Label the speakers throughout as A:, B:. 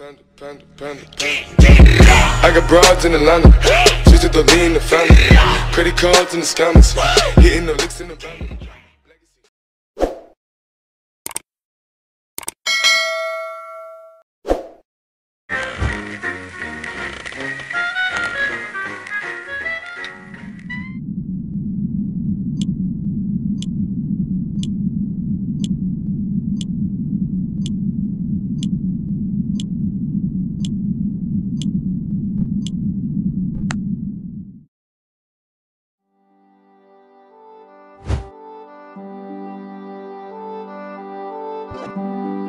A: Panda, panda, panda. I got broads in Atlanta, just to the lean the family. Credit cards in the scammers, hitting the licks in the van. time.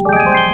B: you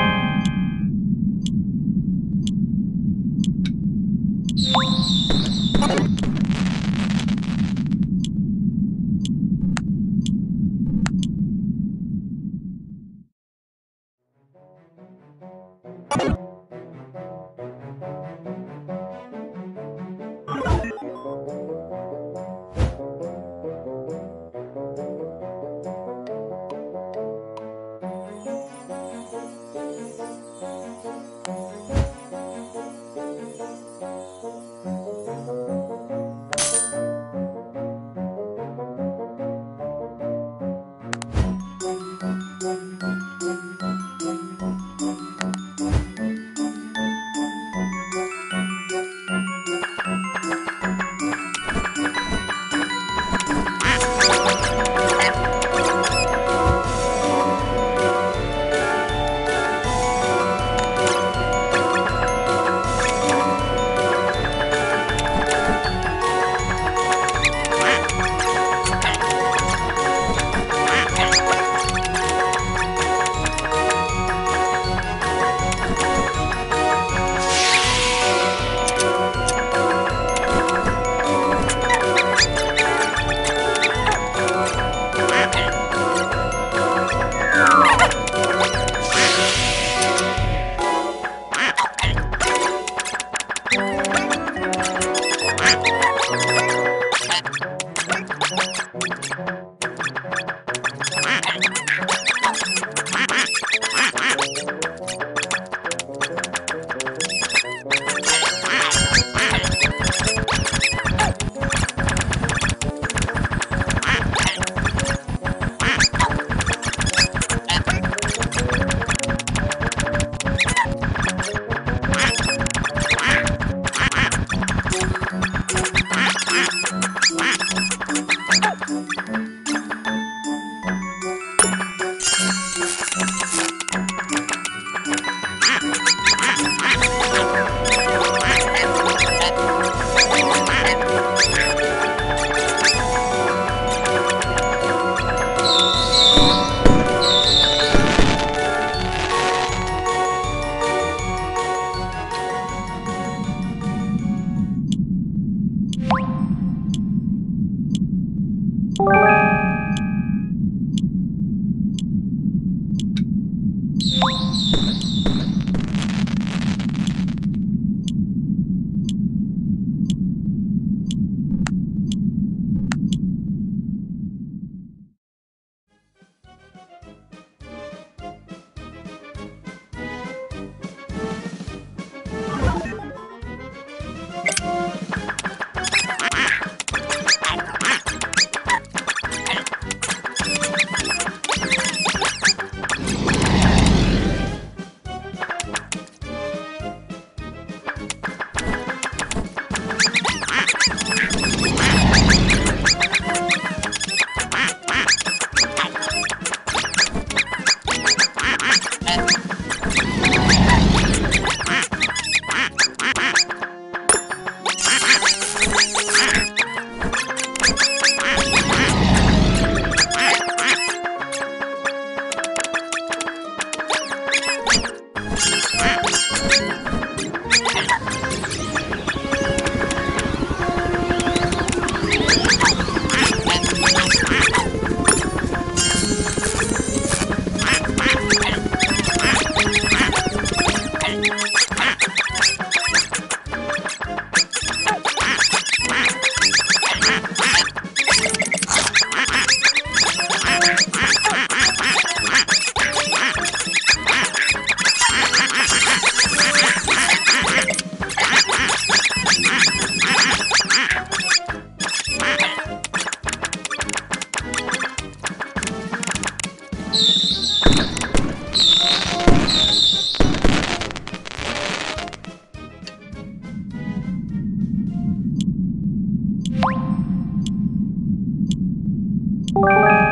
B: You.